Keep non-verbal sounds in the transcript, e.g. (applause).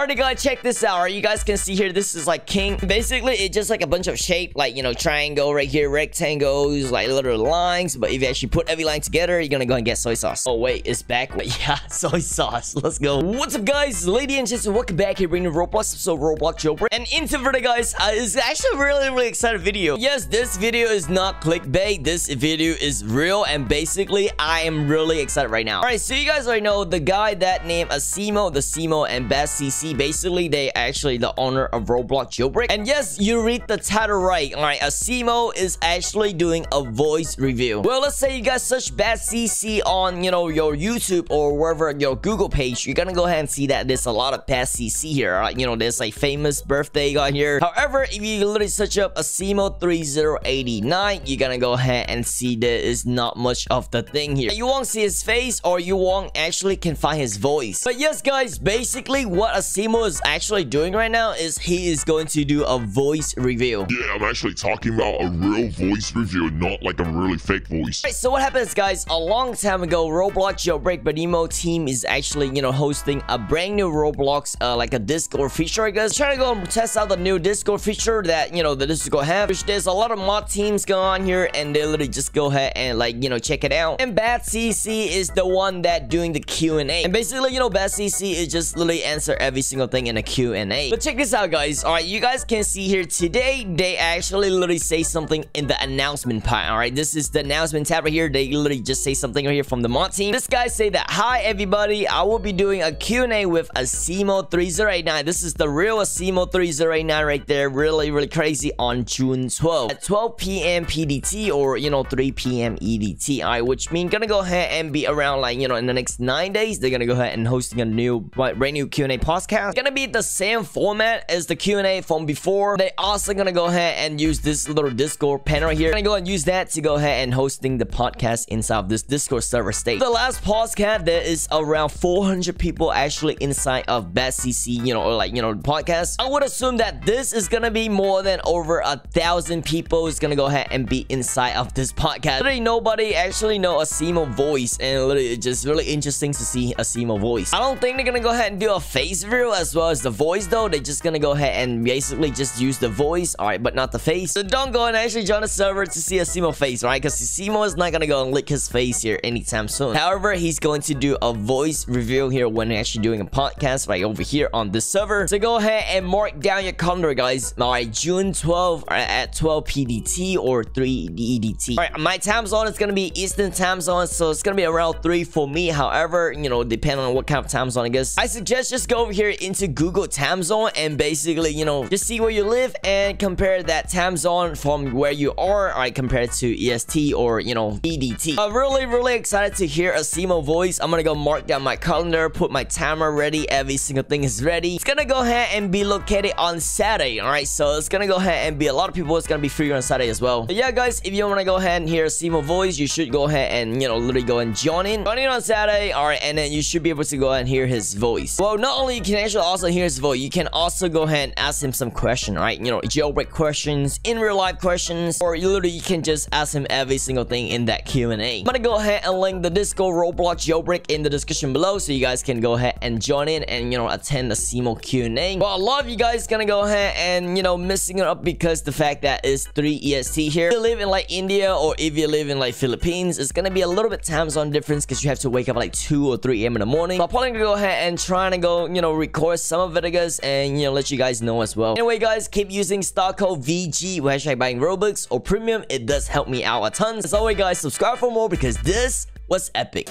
Alright, guys, check this out. Alright, you guys can see here, this is like king. Basically, it's just like a bunch of shape, like, you know, triangle right here, rectangles, like little lines. But if you actually put every line together, you're gonna go and get soy sauce. Oh, wait, it's back. (laughs) Yeah, soy sauce. Let's go. What's up, guys? Lady and gents, welcome back here, bringing Roblox episode Roblox Jailbreak. And into the guys, uh, it's actually a really, really excited video. Yes, this video is not clickbait. This video is real, and basically, I am really excited right now. Alright, so you guys already know the guy that named Asimo, the Simo, and Bad CC. Basically, they actually the owner of Roblox Jailbreak. And yes, you read the title right. Alright, Asimo is actually doing a voice review. Well, let's say you guys search Bad CC on, you know, your YouTube or wherever your Google page, you're gonna go ahead and see that there's a lot of Bad CC here. Alright, you know, there's like famous birthday guy here. However, if you literally search up Asimo 3089, you're gonna go ahead and see there is not much of the thing here. You won't see his face or you won't actually can find his voice. But yes, guys, basically what Asimo is actually doing right now is he is going to do a voice review. Yeah, I'm actually talking about a real voice review, not like a really fake voice. Alright, so what happens, guys? A long time ago, Roblox Jailbreak Benimo team is actually, you know, hosting a brand new Roblox, uh, like a Discord feature, I guess. Trying to go and test out the new Discord feature that, you know, the Discord have. Which there's a lot of mod teams going on here, and they literally just go ahead and, like, you know, check it out. And Bad CC is the one that doing the Q&A. And basically, you know, Bad CC is just literally answer every single thing in a Q&A. But check this out, guys. Alright, you guys can see here today, they actually literally say something in the announcement part. Alright, this is the announcement tab right here. They literally just say something right here from the mod team. This guy say that, Hi, everybody. I will be doing a Q&A with Asimo3089. This is the real Asimo3089 right there. Really, really crazy on June 12 at 12 p.m. PDT or, you know, 3 p.m. EDT. Alright, which means gonna go ahead and be around like, you know, in the next nine days, they're gonna go ahead and hosting a new, brand new Q&A podcast. It's gonna be the same format as the Q&A from before. They also gonna go ahead and use this little Discord panel right here. Gonna go and use that to go ahead and hosting the podcast inside of this Discord server state. The last podcast, there is around 400 people actually inside of Bad CC, you know, or like, you know, the podcast. I would assume that this is gonna be more than over a thousand people is gonna go ahead and be inside of this podcast. Literally nobody actually know a Asimo voice and literally it's just really interesting to see a Asimo voice. I don't think they're gonna go ahead and do a face as well as the voice though. They're just gonna go ahead and basically just use the voice, alright, but not the face. So don't go and actually join the server to see a Simo face, right? Because Simo is not gonna go and lick his face here anytime soon. However, he's going to do a voice reveal here when actually doing a podcast right over here on this server. So go ahead and mark down your calendar, guys. Alright, June 12 at 12 PDT or 3 EDT. Alright, my time zone is gonna be Eastern time zone, so it's gonna be around 3 for me. However, you know, depending on what kind of time zone I guess, I suggest just go over here into Google time zone and basically, you know, just see where you live and compare that time zone from where you are, alright, compared to EST or, you know, EDT. I'm really, really excited to hear Asimo voice. I'm gonna go mark down my calendar, put my timer ready, every single thing is ready. It's gonna go ahead and be located on Saturday, alright, so it's gonna go ahead and be a lot of people, it's gonna be free on Saturday as well. But yeah, guys, if you wanna go ahead and hear Asimo voice, you should go ahead and, you know, literally go and join in. Join in on Saturday, alright, and then you should be able to go ahead and hear his voice. Well, not only can also hear his voice, you can also go ahead and ask him some question, right? You know, jailbreak questions, in real life questions, or you literally you can just ask him every single thing in that Q&A. I'm gonna go ahead and link the Discord Roblox jailbreak in the description below so you guys can go ahead and join in and, you know, attend the Simo Q&A. Well, a lot of you guys gonna go ahead and, you know, missing it up because the fact that it's 3 EST here. If you live in like India or if you live in like Philippines, it's gonna be a little bit time zone difference because you have to wake up like 2 or 3 a.m. in the morning. So I'm probably gonna go ahead and try to go, you know, record some of it, I guess, and, you know, let you guys know as well. Anyway, guys, keep using star code VG hashtag buying Robux or Premium. It does help me out a ton. As always, guys, subscribe for more because this was epic.